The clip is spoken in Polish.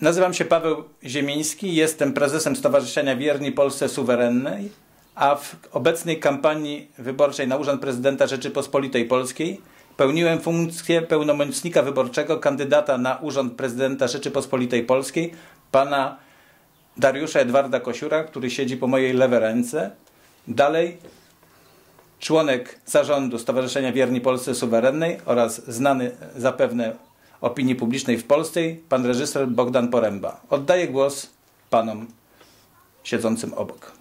Nazywam się Paweł Ziemiński, jestem prezesem Stowarzyszenia Wierni Polsce Suwerennej, a w obecnej kampanii wyborczej na Urząd Prezydenta Rzeczypospolitej Polskiej pełniłem funkcję pełnomocnika wyborczego kandydata na Urząd Prezydenta Rzeczypospolitej Polskiej, pana Dariusza Edwarda Kosiura, który siedzi po mojej lewej ręce. Dalej członek zarządu Stowarzyszenia Wierni Polsce Suwerennej oraz znany zapewne opinii publicznej w Polsce, pan reżyser Bogdan Poręba. Oddaję głos panom siedzącym obok.